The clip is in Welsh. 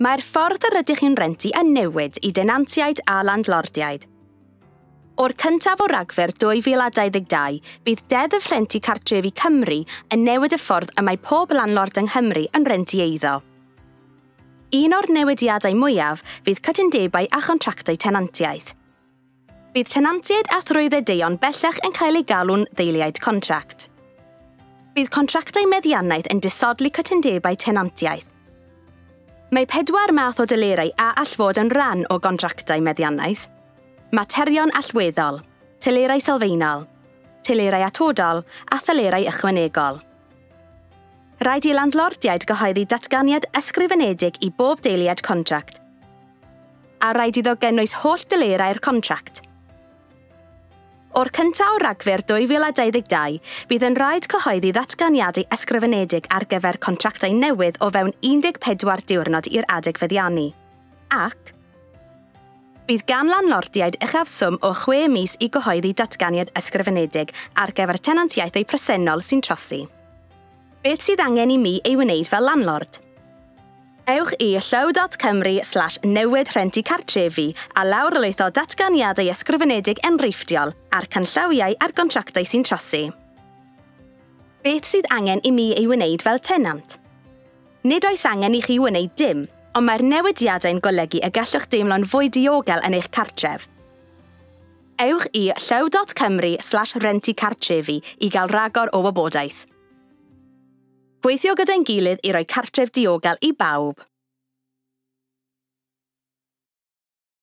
Mae'r ffordd yr ydych chi'n rentu yn newid i denantiaid a landlordiaid. O'r cyntaf o ragfer 2022, bydd deddf rhentu cartrefi Cymru yn newid y ffordd y mae pob landlord yng Nghymru yn rentu eiddo. Un o'r newidiadau mwyaf fydd cytundebau a chontractau tenantiaeth. Bydd tenantiaid a thrwyddau deion bellach yn cael ei galw'n ddeiliaid contract. Bydd contractau meddiannaeth yn disodli cytundebau tenantiaeth, Mae pedwar math o dylerau a all fod yn rhan o gontractau meddiannaeth. Materion allweddol, tylerau sylfaenol, tylerau atodol a thylerau ychwanegol. Rhaid i landlordiaid gyhoeddi datganiad ysgrifenedig i bob deiliad contract a rhaid iddo gynnwys holl dylerau'r contract – O'r cyntaf o ragfyr 2022, bydd yn rhaid cyhoeddi ddatganiadau ysgrifenedig ar gyfer contractau newydd o fewn 14 diwrnod i'r adeg feddiannu. Ac, bydd gan lanlordiaid uchaf swm o 6 mis i gyhoeddi datganiad ysgrifenedig ar gyfer tenantiaethau presennol sy'n trosi. Beth sydd angen i mi ei wneud fel lanlord? Ewch i llaw.cymru slash newid rhentu cartrefi a lawr lwytho datganiadau ysgrifenedig enreifftiol a'r canllawiau a'r gontractau sy'n trosi. Beth sydd angen i mi ei wneud fel tenant? Nid oes angen i chi wneud dim, ond mae'r newidiadau'n golygu y gallwch deimlo'n fwy diogel yn eich cartref. Ewch i llaw.cymru slash rentu cartrefi i gael ragor o wybodaeth. Gweithio gyda'n gilydd i roi cartref diogel i bawb.